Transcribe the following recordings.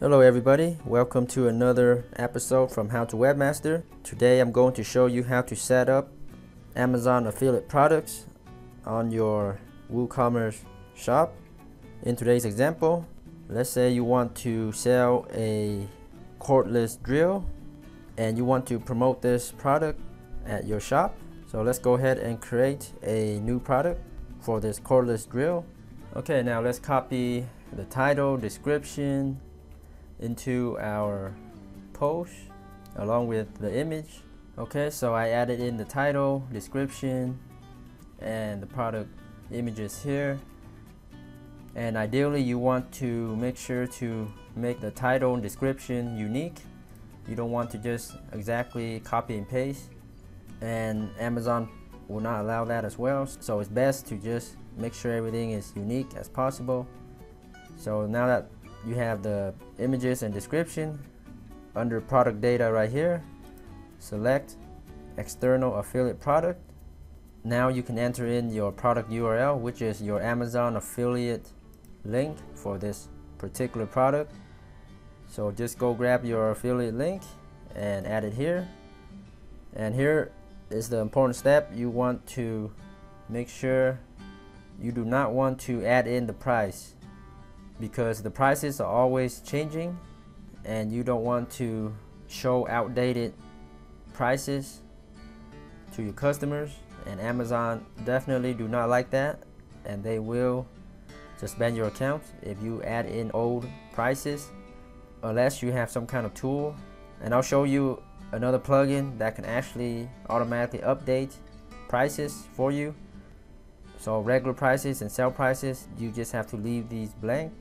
Hello everybody, welcome to another episode from How to Webmaster. Today I'm going to show you how to set up Amazon affiliate products on your WooCommerce shop. In today's example, let's say you want to sell a cordless drill and you want to promote this product at your shop. So let's go ahead and create a new product for this cordless drill. Okay, now let's copy the title, description, into our post along with the image. Okay so I added in the title description and the product images here. And ideally you want to make sure to make the title and description unique. You don't want to just exactly copy and paste. And Amazon will not allow that as well. So it's best to just make sure everything is unique as possible. So now that you have the images and description under product data right here. Select external affiliate product. Now you can enter in your product URL which is your Amazon affiliate link for this particular product. So just go grab your affiliate link and add it here. And here is the important step. You want to make sure you do not want to add in the price because the prices are always changing and you don't want to show outdated prices to your customers. And Amazon definitely do not like that and they will suspend your account if you add in old prices unless you have some kind of tool. And I'll show you another plugin that can actually automatically update prices for you. So regular prices and sale prices you just have to leave these blank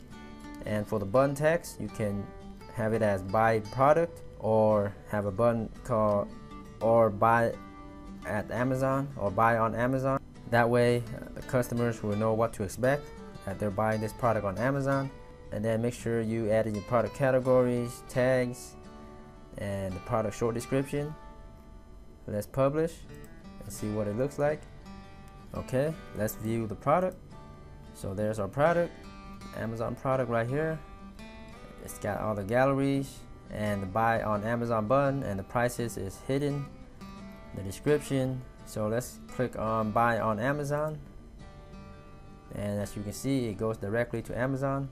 and for the button text you can have it as buy product or have a button called or buy at Amazon or buy on Amazon. That way uh, customers will know what to expect that they're buying this product on Amazon. And then make sure you add in your product categories tags and the product short description. Let's publish and see what it looks like. Okay let's view the product. So there's our product Amazon product right here. It's got all the galleries and the buy on Amazon button and the prices is hidden. The description. So let's click on buy on Amazon. And as you can see, it goes directly to Amazon.